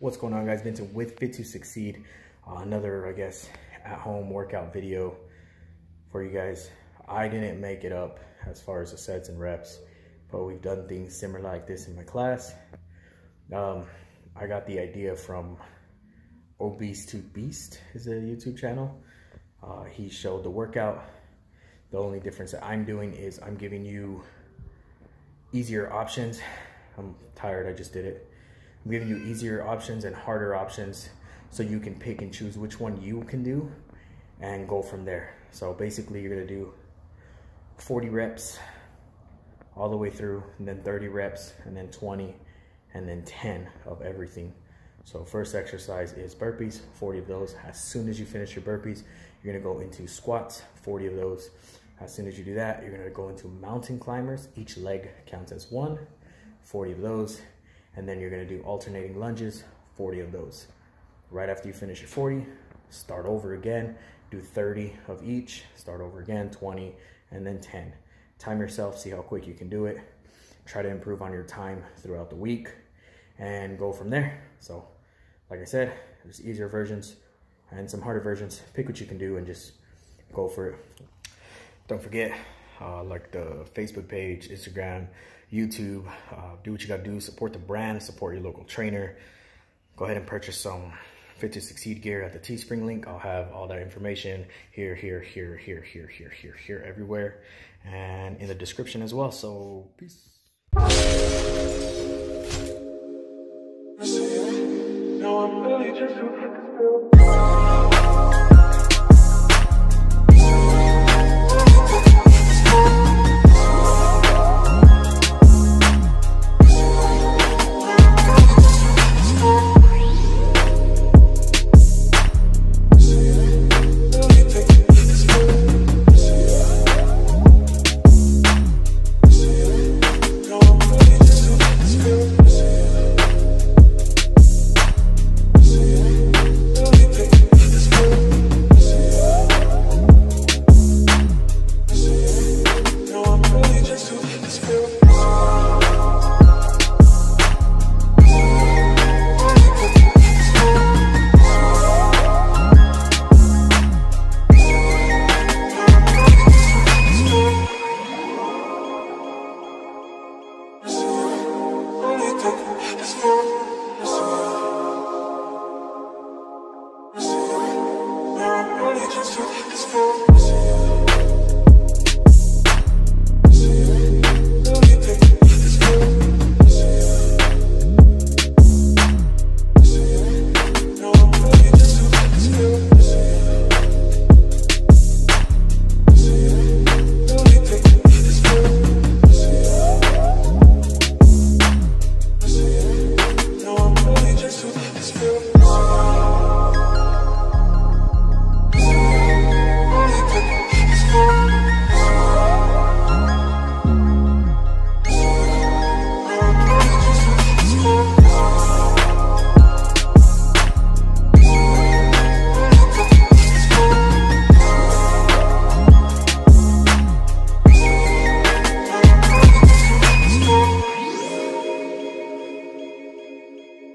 What's going on guys, Vincent with Fit to Succeed. Uh, another, I guess, at-home workout video for you guys. I didn't make it up as far as the sets and reps, but we've done things similar like this in my class. Um, I got the idea from Obese to Beast, is a YouTube channel. Uh, he showed the workout. The only difference that I'm doing is I'm giving you easier options. I'm tired, I just did it I'm giving you easier options and harder options so you can pick and choose which one you can do and go from there. So basically you're gonna do 40 reps all the way through and then 30 reps and then 20 and then 10 of everything. So first exercise is burpees, 40 of those. As soon as you finish your burpees, you're gonna go into squats, 40 of those. As soon as you do that, you're gonna go into mountain climbers. Each leg counts as one, 40 of those and then you're gonna do alternating lunges, 40 of those. Right after you finish your 40, start over again, do 30 of each, start over again, 20, and then 10. Time yourself, see how quick you can do it. Try to improve on your time throughout the week and go from there. So, like I said, there's easier versions and some harder versions. Pick what you can do and just go for it. Don't forget, uh, like the Facebook page, Instagram, YouTube. Uh, do what you gotta do. Support the brand, support your local trainer. Go ahead and purchase some Fit to Succeed gear at the Teespring link. I'll have all that information here, here, here, here, here, here, here, here, everywhere, and in the description as well. So, peace. Let's go.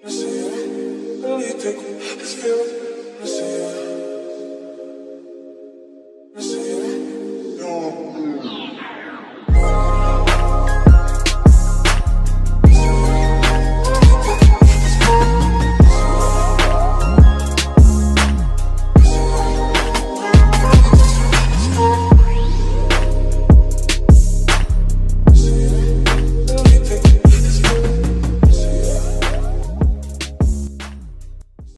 receive it. I need to receive it, see it.